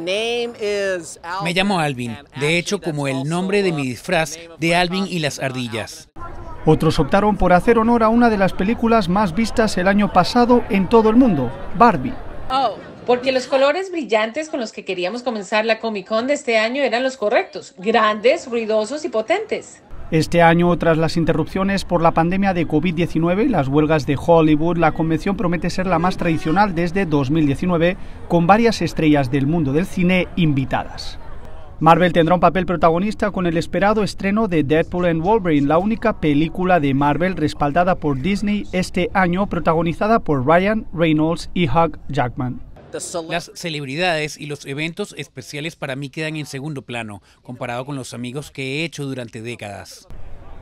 Me llamo Alvin, de hecho como el nombre de mi disfraz de Alvin y las ardillas. Otros optaron por hacer honor a una de las películas más vistas el año pasado en todo el mundo, Barbie. Oh, porque los colores brillantes con los que queríamos comenzar la Comic Con de este año eran los correctos, grandes, ruidosos y potentes. Este año, tras las interrupciones por la pandemia de COVID-19 y las huelgas de Hollywood, la convención promete ser la más tradicional desde 2019, con varias estrellas del mundo del cine invitadas. Marvel tendrá un papel protagonista con el esperado estreno de Deadpool and Wolverine, la única película de Marvel respaldada por Disney este año, protagonizada por Ryan Reynolds y Hugh Jackman. Las celebridades y los eventos especiales para mí quedan en segundo plano, comparado con los amigos que he hecho durante décadas.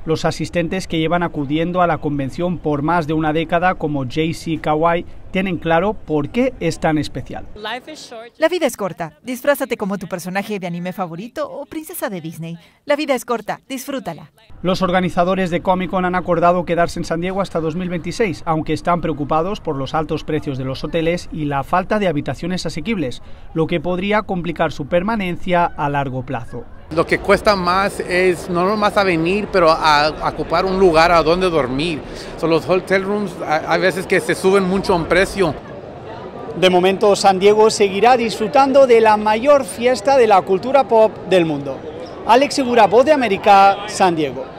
Los asistentes que llevan acudiendo a la convención por más de una década, como JC Kawai, tienen claro por qué es tan especial. La vida es corta. Disfrázate como tu personaje de anime favorito o princesa de Disney. La vida es corta. Disfrútala. Los organizadores de Comic Con han acordado quedarse en San Diego hasta 2026, aunque están preocupados por los altos precios de los hoteles y la falta de habitaciones asequibles, lo que podría complicar su permanencia a largo plazo. Lo que cuesta más es no nomás a venir, pero a, ocupar un lugar a donde dormir. Son los hotel rooms hay veces que se suben mucho en precio. De momento, San Diego seguirá disfrutando de la mayor fiesta de la cultura pop del mundo. Alex Segura, Voz de América, San Diego.